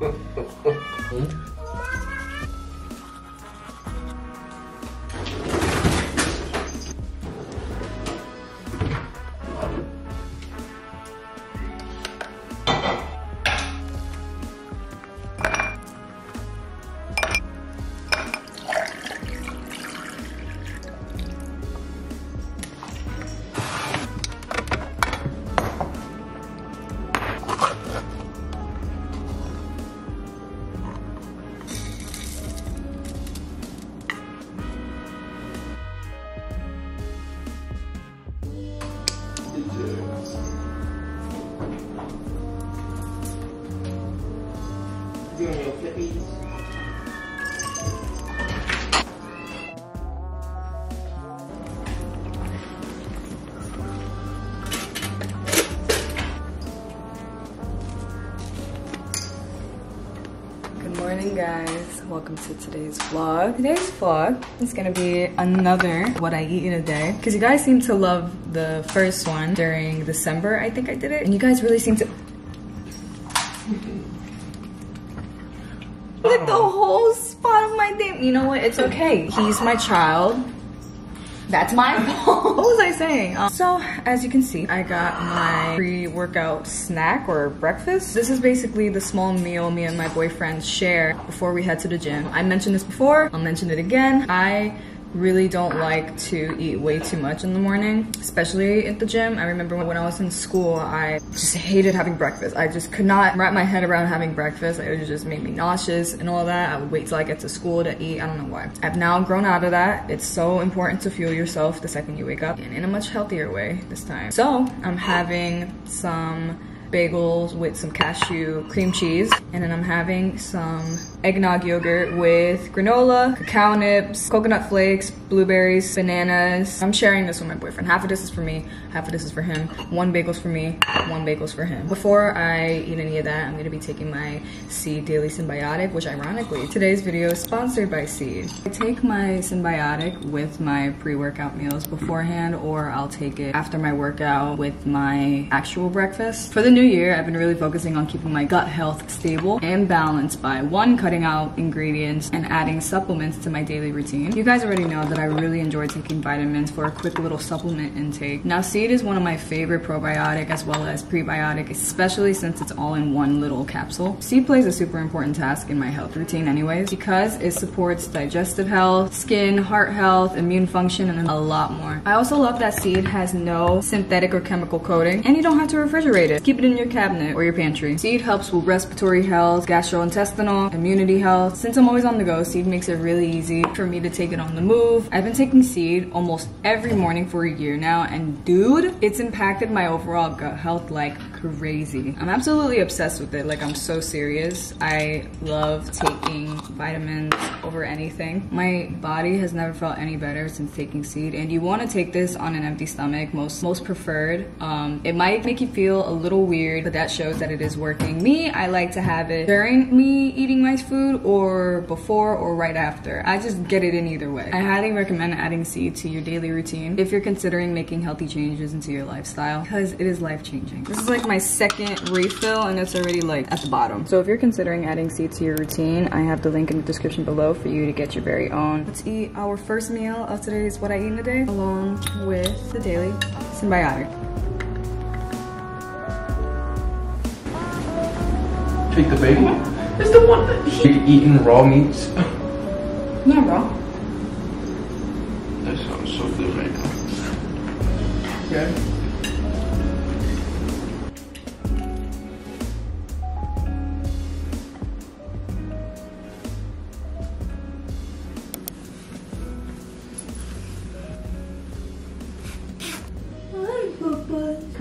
嗯，嗯，嗯。Morning guys, welcome to today's vlog. Today's vlog is gonna be another what I eat in a day because you guys seem to love the first one during December, I think I did it. And you guys really seem to Look the whole spot of my damn you know what, it's okay. He's my child. That's my fault. what was I saying? Um, so, as you can see, I got my pre-workout snack or breakfast. This is basically the small meal me and my boyfriend share before we head to the gym. I mentioned this before, I'll mention it again. I really don't like to eat way too much in the morning, especially at the gym. I remember when I was in school, I just hated having breakfast. I just could not wrap my head around having breakfast. It would just made me nauseous and all that. I would wait till I get to school to eat. I don't know why. I've now grown out of that. It's so important to fuel yourself the second you wake up and in a much healthier way this time. So I'm having some bagels with some cashew cream cheese. And then I'm having some eggnog yogurt with granola, cacao nibs, coconut flakes, blueberries, bananas. I'm sharing this with my boyfriend. Half of this is for me, half of this is for him. One bagel's for me, one bagel's for him. Before I eat any of that, I'm gonna be taking my Seed Daily Synbiotic, which ironically, today's video is sponsored by Seed. I take my Synbiotic with my pre-workout meals beforehand, or I'll take it after my workout with my actual breakfast. For the new year, I've been really focusing on keeping my gut health stable and balanced by one, cutting out ingredients and adding supplements to my daily routine. You guys already know that I really enjoy taking vitamins for a quick little supplement intake. Now, Seed is one of my favorite probiotic as well as prebiotic, especially since it's all in one little capsule. Seed plays a super important task in my health routine anyways because it supports digestive health, skin, heart health, immune function, and a lot more. I also love that Seed has no synthetic or chemical coating and you don't have to refrigerate it. Keep it in your cabinet or your pantry. Seed helps with respiratory health, gastrointestinal, immunity health. Since I'm always on the go, Seed makes it really easy for me to take it on the move. I've been taking Seed almost every morning for a year now and dude, it's impacted my overall gut health like crazy. I'm absolutely obsessed with it, like I'm so serious. I love taking vitamins over anything. My body has never felt any better since taking Seed and you wanna take this on an empty stomach, most, most preferred. Um, it might make you feel a little weird, but that shows that it is working. Me, I like to have it during me eating my food or before or right after. I just get it in either way. I highly recommend adding seed to your daily routine if you're considering making healthy changes into your lifestyle because it is life changing. This is like my second refill and it's already like at the bottom. So if you're considering adding seeds to your routine, I have the link in the description below for you to get your very own. Let's eat our first meal of today's What I Eat in a Day along with the daily Synbiotic. Take the bagel. It's the one that you're eating raw meats. Not raw. That sounds so good right now. Yeah.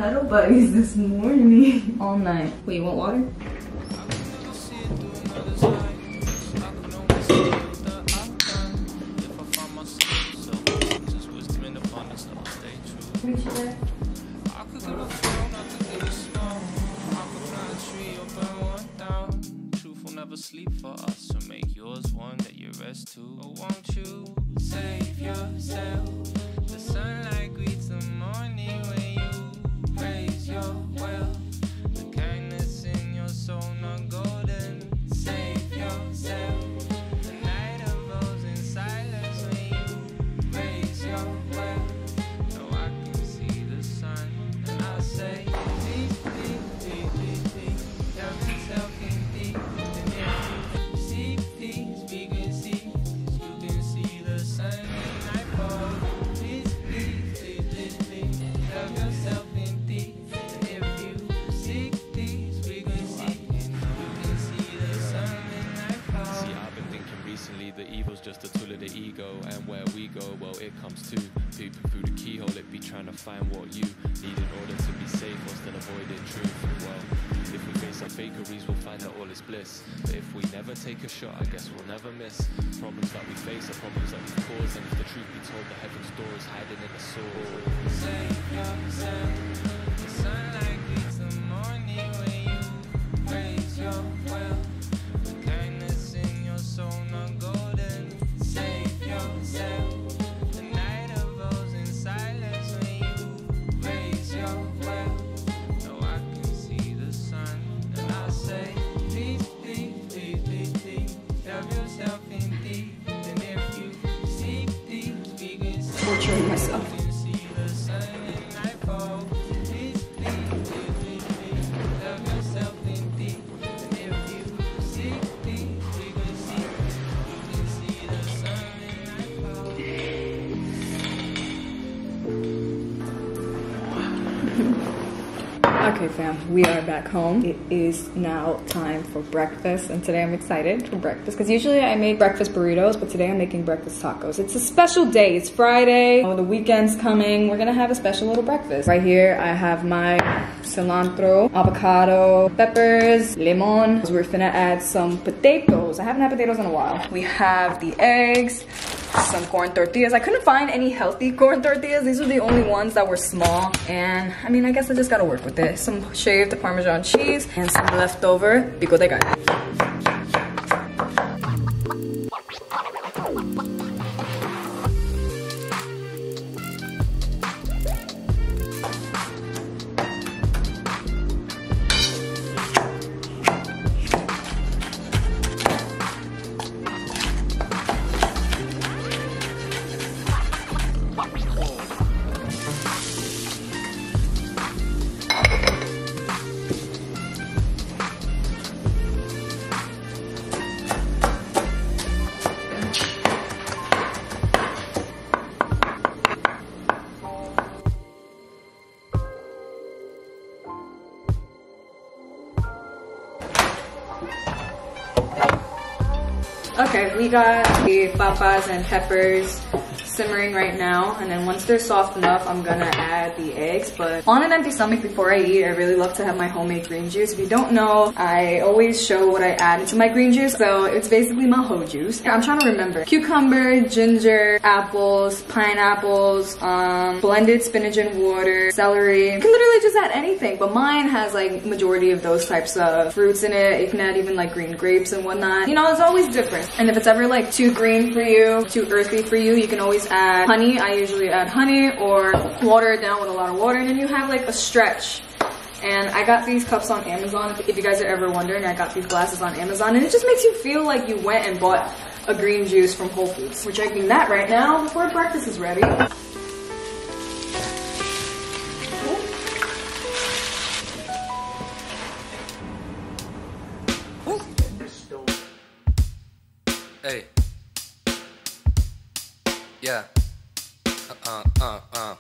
Cuddle buddies this morning. All night. Wait, you want water? Reach there. Never sleep for us, so make yours one that you rest to. Oh, won't you save yourself? The sunlight greets the morning when you raise your wealth. The kindness in your soul, take a shot, I guess we'll never miss. Problems that we face are problems that we cause, and if the truth be told, the heaven's door is hiding in the soul. The sunlight greets the morning when you raise your well. Torturing myself. Back home. It is now time for breakfast, and today I'm excited for breakfast because usually I make breakfast burritos, but today I'm making breakfast tacos. It's a special day. It's Friday. Oh, the weekend's coming. We're gonna have a special little breakfast. Right here, I have my cilantro, avocado, peppers, lemon. We're gonna add some potatoes. I haven't had potatoes in a while. We have the eggs, some corn tortillas. I couldn't find any healthy corn tortillas. These were the only ones that were small. And I mean, I guess I just gotta work with it. Some shaved Parmesan cheese and some leftover pico de gallo. Okay, we got the papas and peppers simmering right now. And then once they're soft enough, I'm gonna add the eggs. But on an empty stomach before I eat, I really love to have my homemade green juice. If you don't know, I always show what I add into my green juice. So it's basically my maho juice. I'm trying to remember. Cucumber, ginger, apples, pineapples, um, blended spinach and water, celery. You can literally just add anything, but mine has like majority of those types of fruits in it. You can add even like green grapes and whatnot. You know, it's always different. And if it's ever like too green for you, too earthy for you, you can always add honey. I usually add honey or water it down with a lot of water and then you have like a stretch. And I got these cups on Amazon. If you guys are ever wondering, I got these glasses on Amazon and it just makes you feel like you went and bought a green juice from Whole Foods. We're drinking that right now before breakfast is ready. Hey. Yeah. Uh, uh, uh.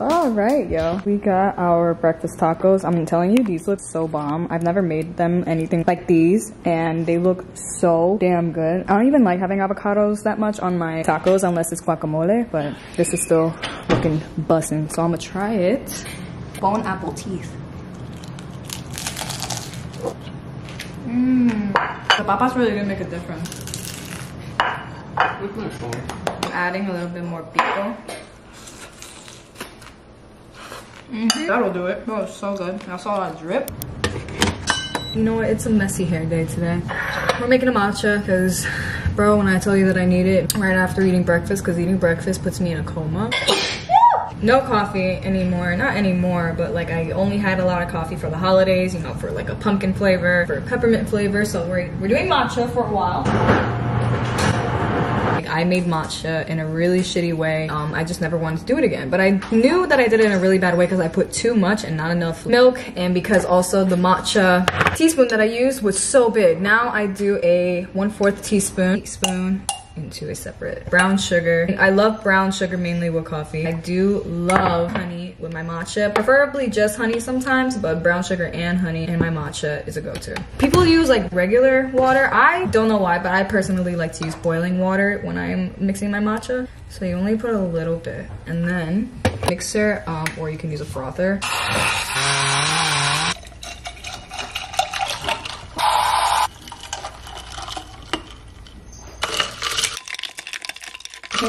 All right, yo. We got our breakfast tacos. I'm telling you, these look so bomb. I've never made them anything like these, and they look so damn good. I don't even like having avocados that much on my tacos unless it's guacamole, but this is still looking bussin'. So I'm gonna try it. Bone apple teeth. Mmm. The papas really did make a difference. Look nice, Tony. Adding a little bit more pico. Mm-hmm. That'll do it. Oh, it's so good. I saw that drip. You know what? It's a messy hair day today. We're making a matcha because, bro, when I tell you that I need it right after eating breakfast, because eating breakfast puts me in a coma. No coffee anymore. Not anymore, but like I only had a lot of coffee for the holidays, you know, for like a pumpkin flavor, for a peppermint flavor. So we're, we're doing matcha for a while. I made matcha in a really shitty way. Um, I just never wanted to do it again. But I knew that I did it in a really bad way because I put too much and not enough milk, and because also the matcha teaspoon that I used was so big. Now I do a one fourth teaspoon, teaspoon, into a separate brown sugar. I love brown sugar mainly with coffee. I do love honey with my matcha, preferably just honey sometimes, but brown sugar and honey in my matcha is a go-to. People use like regular water. I don't know why, but I personally like to use boiling water when I'm mixing my matcha. So you only put a little bit and then mixer, um, or you can use a frother.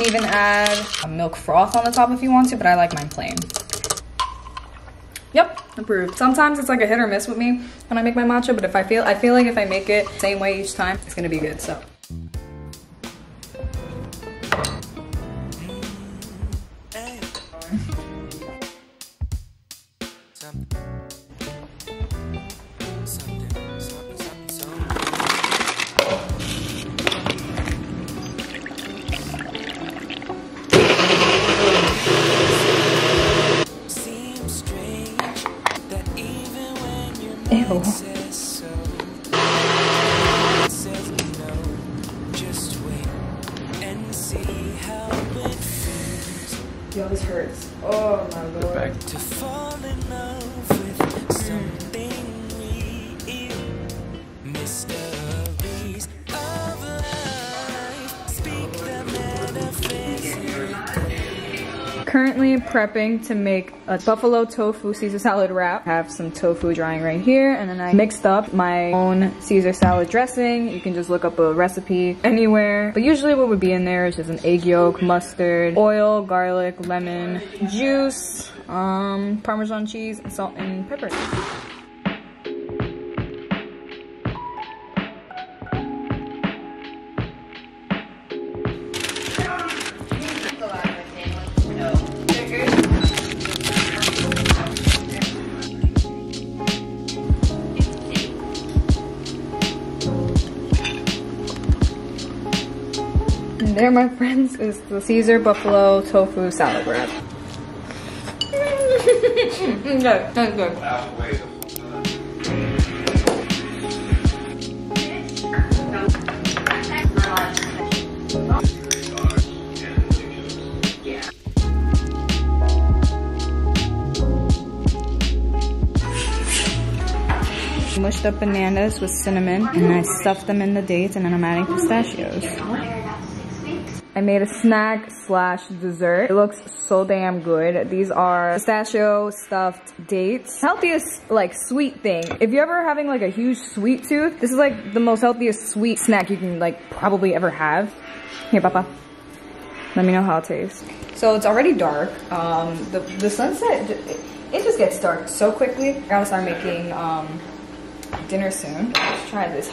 Even add a milk froth on the top if you want to, but I like mine plain. Yep, approved. Sometimes it's like a hit or miss with me when I make my matcha, but if I feel I feel like if I make it same way each time, it's gonna be good. So Currently prepping to make a buffalo tofu Caesar salad wrap. I have some tofu drying right here and then I mixed up my own Caesar salad dressing. You can just look up a recipe anywhere. But usually what would be in there is just an egg yolk, mustard, oil, garlic, lemon, juice, um, Parmesan cheese, salt and pepper. There, my friends, is the Caesar buffalo tofu salad wrap. good, that's good. Mushed up bananas with cinnamon, and I stuffed them in the dates, and then I'm adding pistachios. I made a snack slash dessert. It looks so damn good. These are pistachio stuffed dates. Healthiest like sweet thing. If you're ever having like a huge sweet tooth, this is like the most healthiest sweet snack you can like probably ever have. Here, Papa. Let me know how it tastes. So it's already dark. Um, the, the sunset, it, it just gets dark so quickly. I gotta start making um, dinner soon. Let's try this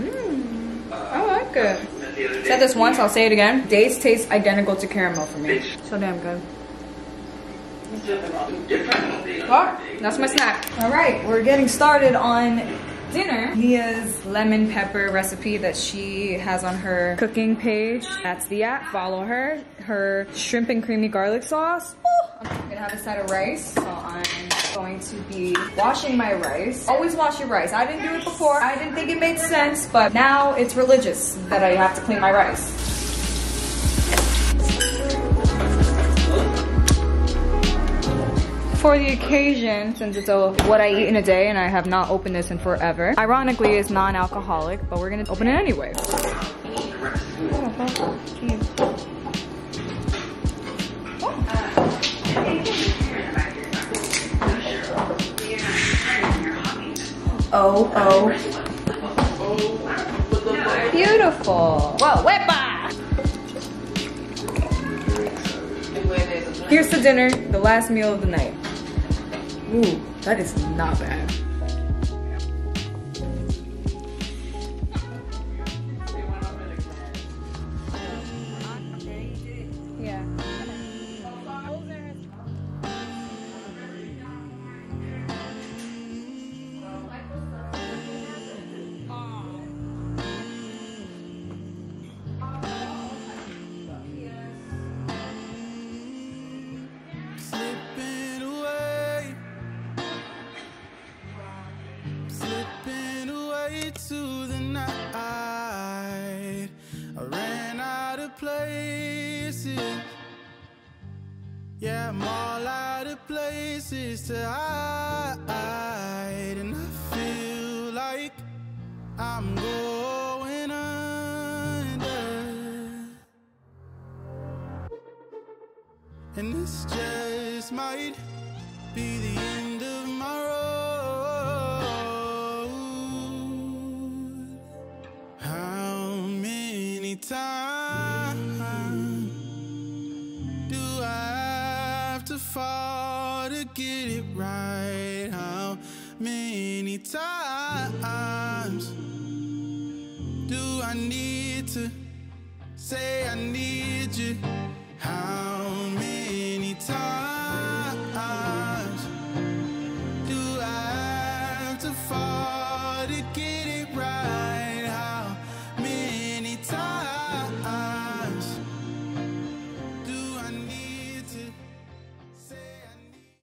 hoe. I like it. Said this once, I'll say it again. Dates taste identical to caramel for me. So damn good. Well, that's my snack. All right, we're getting started on dinner. Mia's lemon pepper recipe that she has on her cooking page. That's the app. Follow her. Her shrimp and creamy garlic sauce. Ooh. I'm gonna have a side of rice. So I'm going to be washing my rice. Always wash your rice. I didn't do it before. I didn't think it made sense, but now it's religious that I have to clean my rice. For the occasion, since it's a what I eat in a day and I have not opened this in forever, ironically it's non-alcoholic, but we're gonna open it anyway. Oh, oh. Beautiful. Whoa, wepa! Here's the dinner, the last meal of the night. Ooh, that is not bad. Places. Yeah, I'm all out of places to hide, and I feel like I'm going under. And this just might to fall to get it right? How many times do I need to say I need you? How many times?